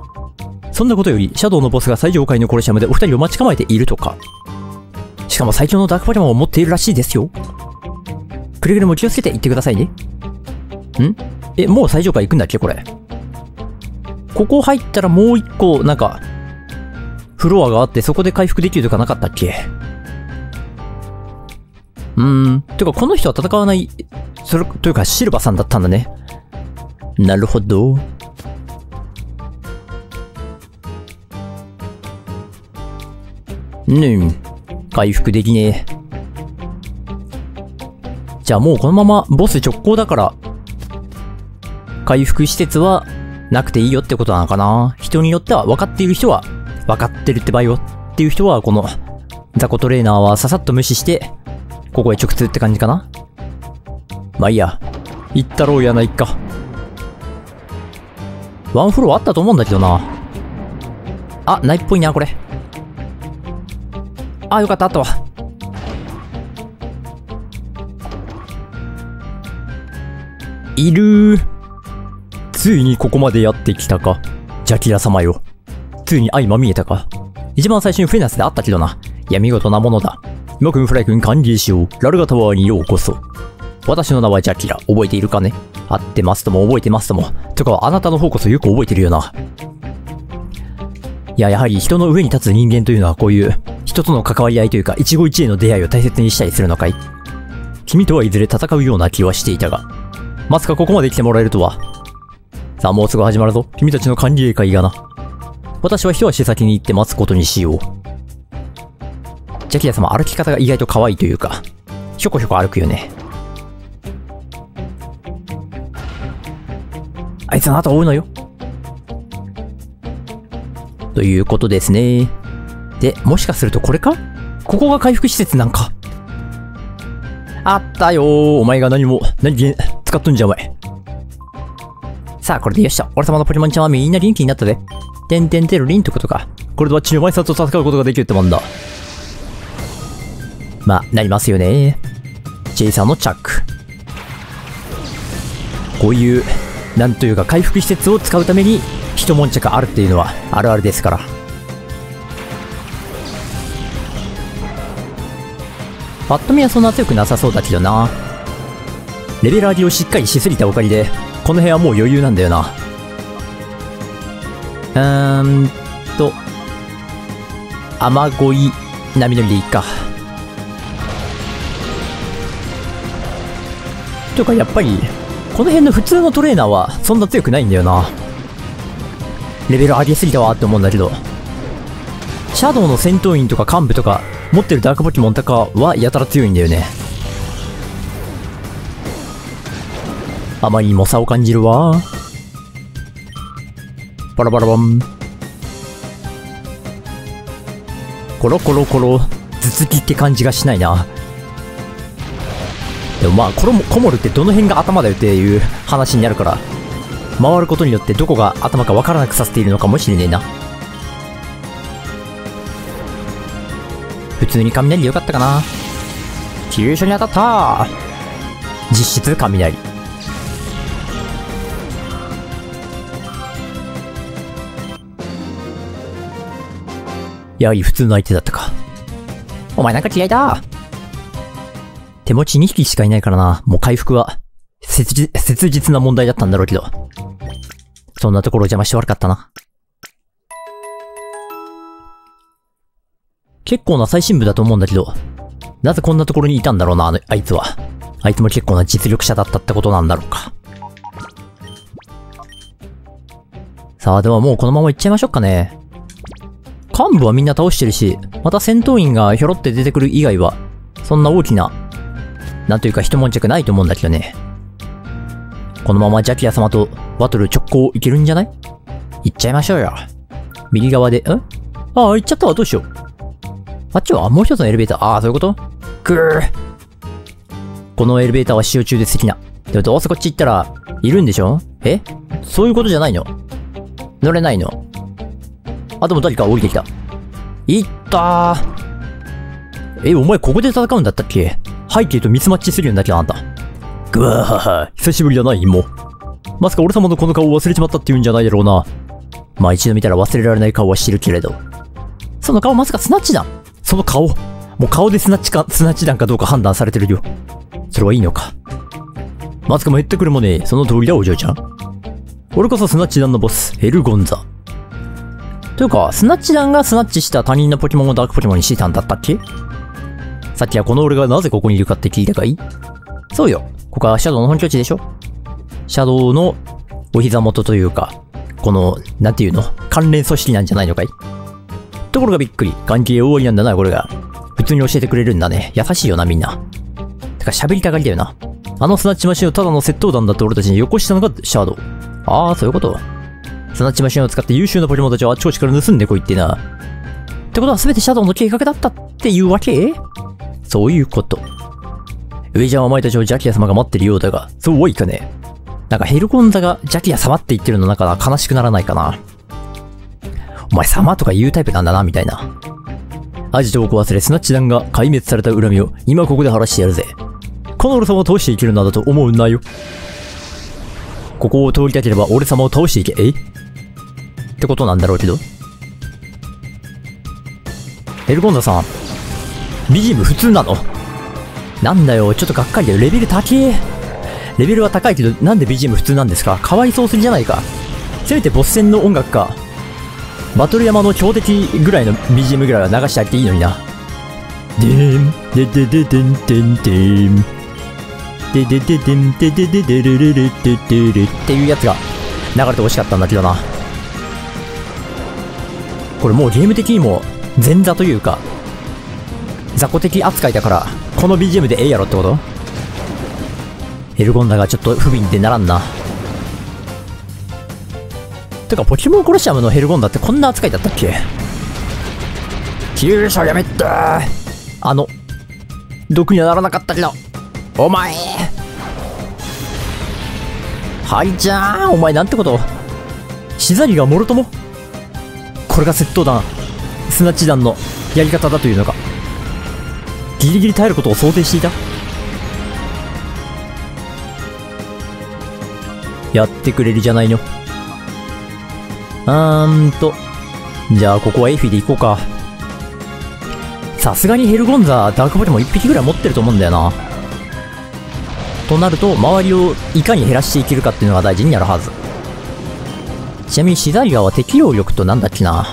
そんなことより、シャドウのボスが最上階のコロシアムでお二人を待ち構えているとか。しかも最強のダークポケモンを持っているらしいですよ。くれぐれも気をつけて行ってくださいね。ん？え、もう最上階行くんだっけ？これ。ここ入ったらもう一個、なんか、フロアがあってそこで回復できるとかなかったっけ？うん。てか、この人は戦わない、それ、というか、シルバーさんだったんだね。なるほど。ねえ、回復できねえ。じゃあもうこのままボス直行だから、回復施設はなくていいよってことなのかな人によっては分かっている人は分かってるって場合よっていう人はこの雑魚トレーナーはささっと無視してここへ直通って感じかな？まあいいや。行ったろうやないか。ワンフロアあったと思うんだけどな。あ、ないっぽいな、これ。あ、よかった、あったわ。いるついにここまでやってきたか。ジャキラ様よ。ついに相まみえたか。一番最初にフェナスであったけどな。いや、見事なものだ。モくんフライ君歓迎しよう。ラルガタワーにようこそ。私の名はジャキラ。覚えているかね？合ってますとも覚えてますとも。とかは、あなたの方こそよく覚えてるよな。いや、やはり人の上に立つ人間というのはこういう、人との関わり合いというか、一期一会の出会いを大切にしたりするのかい？君とはいずれ戦うような気はしていたが、まさかここまで来てもらえるとは。さあ、もうすぐ始まるぞ。君たちの歓迎会がな。私は一足先に行って待つことにしよう。ジャキヤ様歩き方が意外と可愛いというか、ひょこひょこ歩くよね。あいつの後追うのよ。ということですね。で、もしかするとこれか？ここが回復施設なんか。あったよ。お前が何も、何で使っとんじゃお前。さあ、これでよっしゃ。俺様のポケモンちゃんはみんな元気になったぜ。てんてんてるリンってことか。これではチューマイさんと戦うことができるってもんだ。まあ、なりますよね。チェイサーのチャック。こういう、なんというか回復施設を使うために、一悶着あるっていうのはあるあるですから。パッと見はそんな強くなさそうだけどな。レベル上げをしっかりしすぎたおかげで、この部屋はもう余裕なんだよな。うーんと、雨乞い波乗りでいいか。とかやっぱり、この辺の普通のトレーナーはそんな強くないんだよな。レベル上げすぎたわって思うんだけど。シャドウの戦闘員とか幹部とか持ってるダークポケモンとかはやたら強いんだよね。あまりにも差を感じるわ。バラバラバン。コロコロコロ、頭突きって感じがしないな。でもまあ、これも、コモルってどの辺が頭だよっていう 話になるから、回ることによってどこが頭かわからなくさせているのかもしれねえな。普通に雷でよかったかな。急所に当たった実質雷。やはり普通の相手だったか。お前なんか嫌いだ手持ち2匹しかいないからな。もう回復は、切実、切実な問題だったんだろうけど。そんなところ邪魔して悪かったな。結構な最新部だと思うんだけど、なぜこんなところにいたんだろうな、あの、あいつは。あいつも結構な実力者だったってことなんだろうか。さあ、ではもうこのまま行っちゃいましょうかね。幹部はみんな倒してるし、また戦闘員がひょろって出てくる以外は、そんな大きな、なんというか一悶着ないと思うんだけどね。このままジャキヤ様とバトル直行いけるんじゃない？行っちゃいましょうよ。右側で、んああ、行っちゃったわ、どうしよう。あっちはもう一つのエレベーター。ああ、そういうこと？ぐー。このエレベーターは使用中です好きな。でもどうせこっち行ったら、いるんでしょ？え？そういうことじゃないの？乗れないの？あ、でも誰か降りてきた。いったー。え、お前ここで戦うんだったっけ？背景とミスマッチするようになきゃあんた。ぐわはは、久しぶりだな、も。まさか俺様のこの顔を忘れちまったって言うんじゃないだろうな。まあ一度見たら忘れられない顔はしてるけれど。その顔まさかスナッチだその顔。もう顔でスナッチか、スナッチ弾かどうか判断されてるよ。それはいいのか。まさかも減ってくるもねその通りだ、お嬢ちゃん。俺こそスナッチ弾のボス、エルゴンザ。というか、スナッチ弾がスナッチした他人のポケモンをダークポケモンにしてたんだったっけ？さっきはこの俺がなぜここにいるかって聞いたかい？そうよ。ここはシャドウの本拠地でしょ？シャドウのお膝元というか、この、なんていうの？関連組織なんじゃないのかい？ところがびっくり。関係大いなんだな、これが。普通に教えてくれるんだね。優しいよな、みんな。てか喋りたがりだよな。あのスナッチマシンをただの窃盗団だって俺たちによこしたのがシャドウ。ああ、そういうこと。スナッチマシンを使って優秀なポケモンたちをあっちこちから盗んでこいってな。ってことは全てシャドウの計画だったっていうわけ？そういうこと。上じゃお前たちをジャキヤ様が待ってるようだが、そうはいかねえ。なんかヘルコンザがジャキヤ様って言ってるのなんか悲しくならないかな。お前様とか言うタイプなんだな、みたいな。アジトを壊されスナッチ弾が壊滅された恨みを今ここで晴らしてやるぜ。この俺様を倒していけるなだと思うんだよ。ここを通りたければ俺様を倒していけ、え？ってことなんだろうけど。ヘルコンザさん、ビジム普通なの？なんだよ、ちょっとがっかりだよ。レベル高え。レベルは高いけど、なんで BGM 普通なんですか？かわいそうすぎじゃないか。せめてボス戦の音楽か。バトル山の強敵ぐらいの BGM ぐらいは流してあげていいのにな。でーん、ででででんてんてん。ででででんででででるるるるるるっていうやつが流れて欲しかったんだけどな。これもうゲーム的にも前座というか、雑魚的扱いだから、この BGM でええやろってこと？ヘルゴンダがちょっと不憫でならんな。てか、ポケモンコロシアムのヘルゴンダってこんな扱いだったっけ？急所やめて。あの、毒にはならなかったけど、お前。はいじゃーんお前なんてこと？シザリがもろともこれが窃盗団、砂地団のやり方だというのか。ギリギリ耐えることを想定していた？やってくれるじゃないの。あーんと。じゃあ、ここはエイフィで行こうか。さすがにヘルゴンザ、ダークポケモン1匹ぐらい持ってると思うんだよな。となると、周りをいかに減らしていけるかっていうのが大事になるはず。ちなみにシザリガは適応力となんだっけな。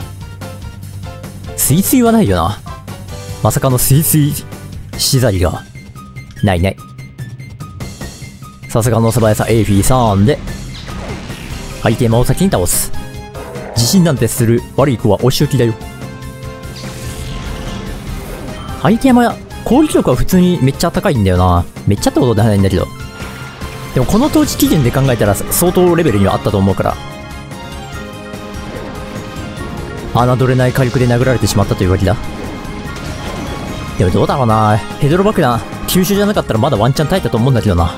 スイスイはないよな。まさかのスイスイ、シザリガ。ないない。さすがの素早さ、エイフィーさんで、相手魔を先に倒す。自信なんてする悪い子はお仕置きだよ。相手山、攻撃力は普通にめっちゃ高いんだよな。めっちゃってことではないんだけど。でもこの統治基準で考えたら相当レベルにはあったと思うから。侮れない火力で殴られてしまったというわけだ。でもどうだろうな。ヘドロ爆弾、急所じゃなかったらまだワンチャン耐えたと思うんだけどな。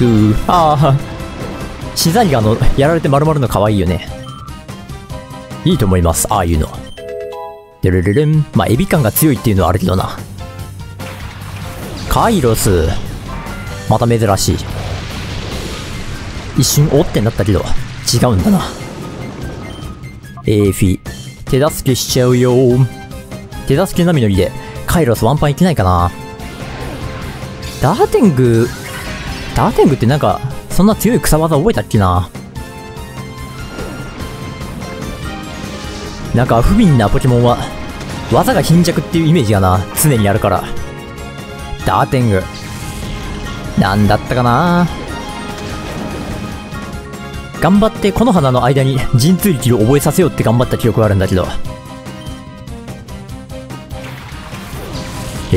ぐー。ああ。シザリガのやられて丸々の可愛いよね。いいと思います、ああいうの。でるるるん。まあ、エビ感が強いっていうのはあるけどな。カイロス。また珍しい。一瞬、おってなったけど、違うんだな。エーフィ、手助けしちゃうよ手助け波乗りで、カイロスワンパンいけないかな。ダーテング、ダーテングってなんか、そんな強い草技覚えたっけななんか不憫なポケモンは、技が貧弱っていうイメージがな、常にあるから。ダーテング。なんだったかな頑張ってこの花の間に神通力を覚えさせようって頑張った記憶があるんだけど。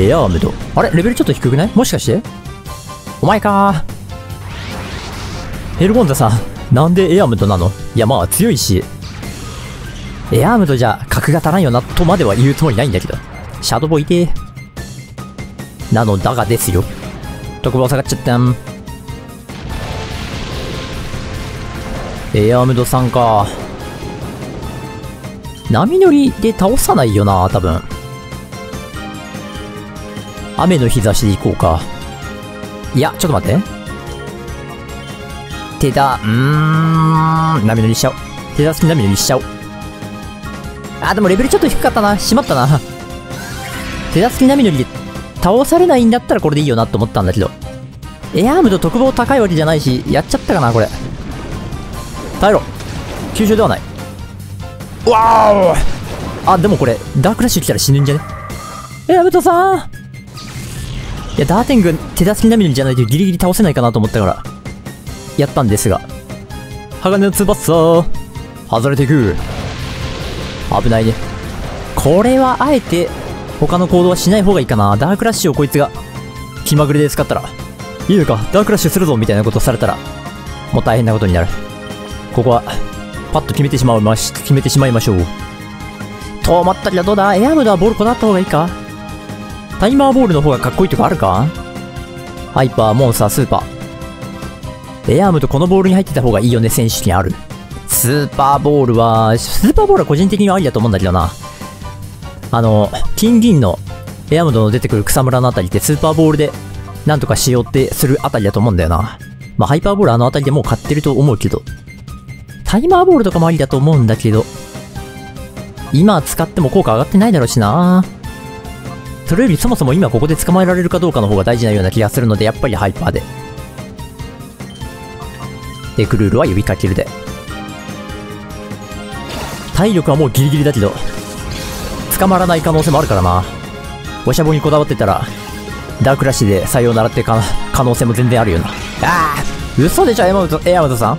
エアームド。あれ？レベルちょっと低くない？もしかして？お前かヘルゴンザさん、なんでエアームドなの？いやまあ強いし、エアームドじゃ格が足らんよなとまでは言うつもりないんだけど。シャドボいてなのだがですよ。特防下がっちゃったん。エアームドさんか。波乗りで倒さないよな、多分。雨の日差しで行こうか。いや、ちょっと待って。手だ、うーん、波乗りしちゃおう。手助け波乗りしちゃおう。あ、でもレベルちょっと低かったな。しまったな。手助け波乗りで倒されないんだったらこれでいいよなと思ったんだけど。エアームと特防高いわけじゃないし、やっちゃったかな、これ。耐えろ。急所ではない。うわーあ、でもこれ、ダークラッシュ来たら死ぬんじゃね？エアムトさんいや、ダーテング手助け波乗りじゃないとギリギリ倒せないかなと思ったから、やったんですが。鋼の翼外れていく。危ないね。これはあえて、他の行動はしない方がいいかな。ダークラッシュをこいつが、気まぐれで使ったら、いいのか、ダークラッシュするぞみたいなことされたら、もう大変なことになる。ここは、パッと決めてしまいまし、決めてしまいましょう。と思ったけどどうだ？エアムドはボルこだった方がいいか？タイマーボールの方がかっこいいとかあるか？ハイパー、モンスター、スーパー。エアームとこのボールに入ってた方がいいよね、選手権ある。スーパーボールは、スーパーボールは個人的にはありだと思うんだけどな。あの、金銀のエアムドの出てくる草むらのあたりってスーパーボールでなんとかしようってするあたりだと思うんだよな。まあ、ハイパーボールあのあたりでもう買ってると思うけど。タイマーボールとかもありだと思うんだけど。今使っても効果上がってないだろうしな。それよりそもそも今ここで捕まえられるかどうかの方が大事なような気がするので、やっぱりハイパーで。で、クルールは呼びかけるで。体力はもうギリギリだけど、捕まらない可能性もあるからな。おしゃぼにこだわってたら、ダークラッシュで採用習ってか可能性も全然あるよな。ああ嘘でしょ、エマウト、エアマウトさん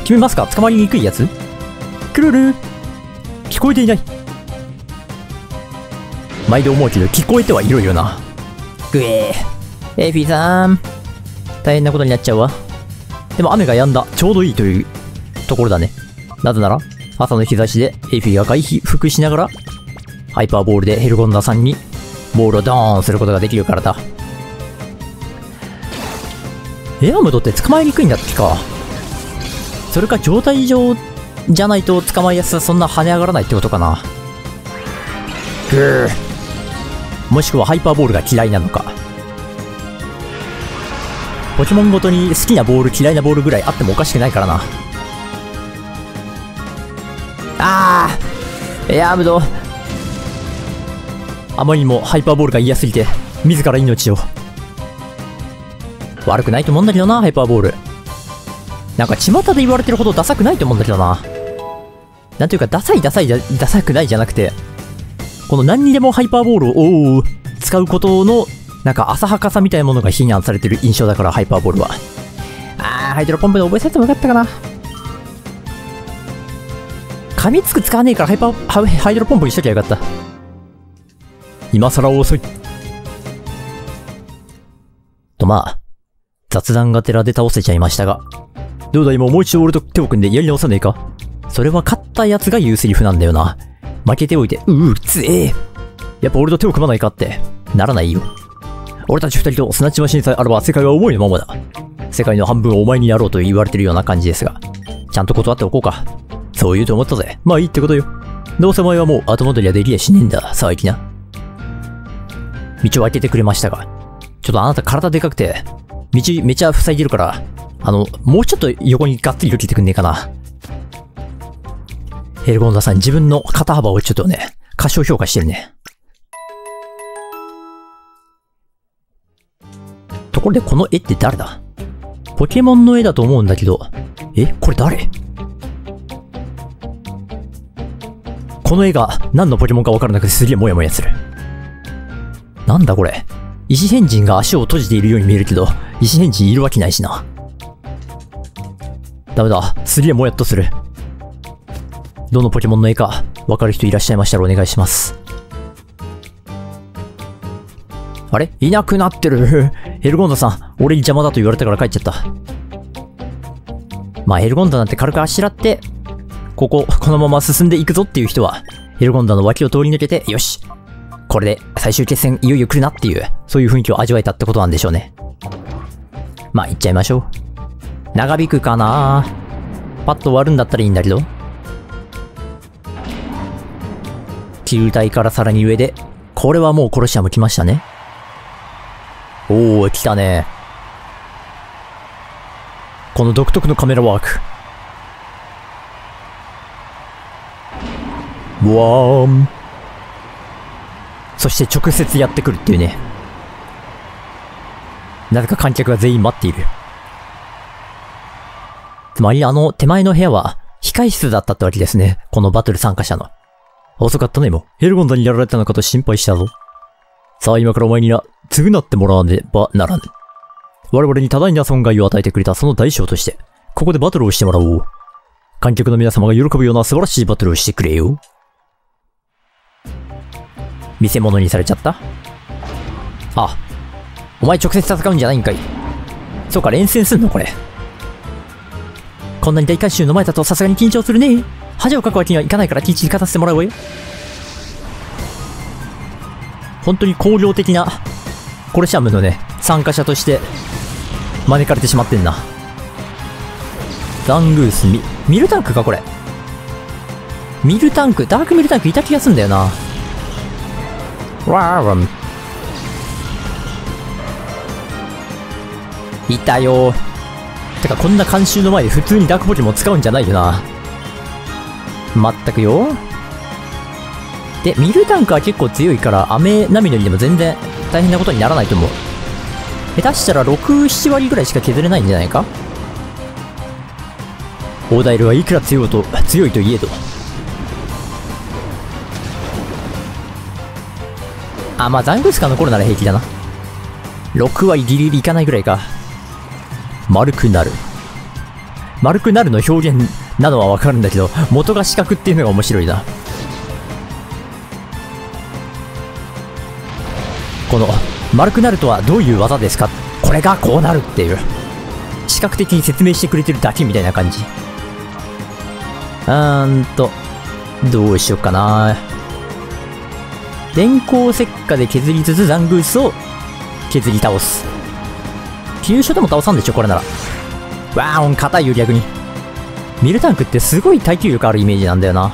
決めますか捕まりにくいやつ？クルル聞こえていない。毎度思うけど聞こえてはいるよな。ぐえー。エフィさん。大変なことになっちゃうわ。でも雨が止んだ。ちょうどいいというところだね。なぜなら、朝の日差しでエフィが回復しながら、ハイパーボールでヘルゴンダさんにボールをドーンすることができるからだ。エアムドって捕まえにくいんだっけか。それか状態上じゃないと捕まえやすさそんな跳ね上がらないってことかな。ぐー。もしくはハイパーボールが嫌いなのか。ポケモンごとに好きなボール嫌いなボールぐらいあってもおかしくないからな。あーエアームドあまりにもハイパーボールが嫌すぎて、自ら命を。悪くないと思うんだけどな、ハイパーボール。なんか巷で言われてるほどダサくないと思うんだけどな。なんていうか、ダサいダサい、ダサくないじゃなくて、この何にでもハイパーボールを、お使うことの、なんか浅はかさみたいなものが非難されてる印象だから、ハイパーボールは。あー、ハイドロポンプで覚えさせてもよかったかな。噛みつく使わねえからハイパー、ハイドロポンプにしときゃよかった。今更遅い。とまあ、雑談がてらで倒せちゃいましたが。どうだ今もう一度俺と手を組んでやり直さねえか？それは勝ったやつが言うセリフなんだよな。負けておいて、うう、つええ。やっぱ俺と手を組まないかって、ならないよ。俺たち二人とスナッチマシンさえあれば世界は思いのままだ。世界の半分をお前にやろうと言われてるような感じですが。ちゃんと断っておこうか。そう言うと思ったぜ。まあいいってことよ。どうせお前はもう後戻りはできやしねえんだ。さあ行きな。道を開けてくれましたが。ちょっとあなた体でかくて、道めちゃ塞いでるから、あの、もうちょっと横にがっつり避けてくんねえかな。ヘルゴンダさん自分の肩幅をちょっとね、過小評価してるね。ところでこの絵って誰だ？ポケモンの絵だと思うんだけど、えこれ誰？この絵が何のポケモンかわからなくてすげえモヤモヤする。なんだこれ？石変人が足を閉じているように見えるけど、石変人いるわけないしな。ダメだ。すげえもやっとする。どのポケモンの絵か、わかる人いらっしゃいましたらお願いします。あれ？いなくなってる。ヘルゴンダさん、俺に邪魔だと言われたから帰っちゃった。まあ、ヘルゴンダなんて軽くあしらって、ここ、このまま進んでいくぞっていう人は、ヘルゴンダの脇を通り抜けて、よし。これで最終決戦いよいよ来るなっていう、そういう雰囲気を味わえたってことなんでしょうね。まあ、行っちゃいましょう。長引くかなパッと終わるんだったらいいんだけど。球体からさらに上で、これはもうコロシアム来ましたね。おー、来たね。この独特のカメラワーク。わーん。そして直接やってくるっていうね。なぜか観客が全員待っている。つまりあの手前の部屋は控室だったってわけですね。このバトル参加者の。遅かったね、もう。ヘルゴンダにやられたのかと心配したぞ。さあ今からお前にな、償ってもらわねばならぬ。我々に多大な損害を与えてくれたその代償として、ここでバトルをしてもらおう。観客の皆様が喜ぶような素晴らしいバトルをしてくれよ。見せ物にされちゃった？あ、お前直接戦うんじゃないんかい。そうか、連戦すんのこれ。こんなに大回収の前だとさすがに緊張するね。恥をかくわけにはいかないからティーチに勝たせてもらうわよ。本当に工業的なコレシアムのね、参加者として招かれてしまってんな。ザングースミ、ミルタンクかこれ。ミルタンク、ダークミルタンクいた気がすんだよな。わーわいたよてかこんな監修の前で普通にダークポケモン使うんじゃないよな。まったくよ。で、ミルタンクは結構強いから、雨波乗りでも全然大変なことにならないと思う。下手したら6、7割ぐらいしか削れないんじゃないか？オーダイルはいくら強いと、強いといえど。あ、まあザングスカ残るなら平気だな。6割ギリギリいかないぐらいか。丸くなる。丸くなるの表現なのはわかるんだけど、元が四角っていうのが面白いな。この、丸くなるとはどういう技ですか？これがこうなるっていう。視覚的に説明してくれてるだけみたいな感じ。うーんと、どうしよっかな電光石火で削りつつザングースを削り倒す。急所でも倒さんでしょ、これなら。ワーン、硬いよ、逆に。ミルタンクってすごい耐久力あるイメージなんだよな。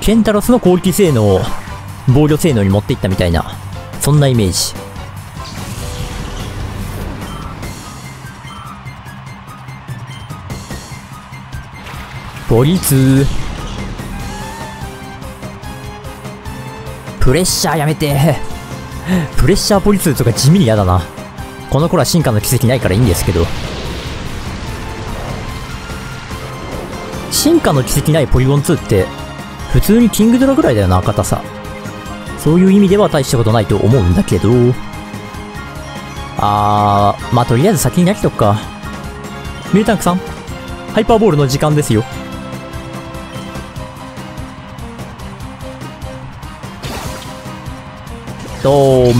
ケンタロスの攻撃性能を防御性能に持っていったみたいな、そんなイメージ。ボリツプレッシャーやめて。プレッシャーポリツーとか地味に嫌だな。この頃は進化の奇跡ないからいいんですけど。進化の奇跡ないポリゴン2って、普通にキングドラぐらいだよな、硬さ。そういう意味では大したことないと思うんだけど。あー、まあ、とりあえず先にやりとくか。ミルタンクさん、ハイパーボールの時間ですよ。ドーン。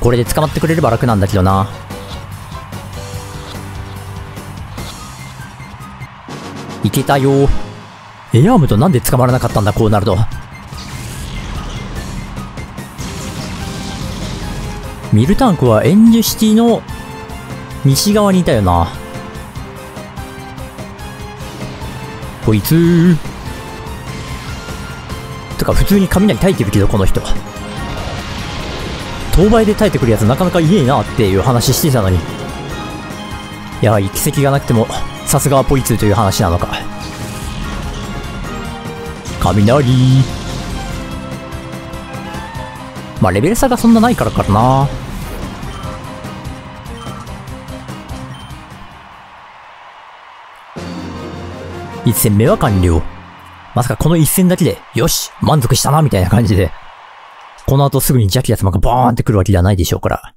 これで捕まってくれれば楽なんだけどな。けたよ。エアームとなんで捕まらなかったんだ、こうなると。ミルタンクはエンジュシティの西側にいたよな。こいつ。とか普通に雷耐えてるけど、この人。当倍で耐えてくるやつなかなかいえなっていう話してたのに。やはり奇跡がなくても、さすがはポイツーという話なのか。雷まあ、レベル差がそんなないからからな。一戦目は完了。まさかこの一戦だけで、よし満足したなみたいな感じで。この後すぐにジャキヤ様がボーンって来るわけではないでしょうから。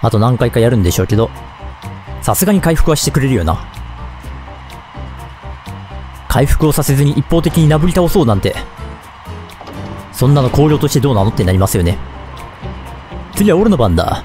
あと何回かやるんでしょうけど、さすがに回復はしてくれるよな。回復をさせずに一方的に殴り倒そうなんて。そんなの考慮としてどうなのってなりますよね。次は俺の番だ。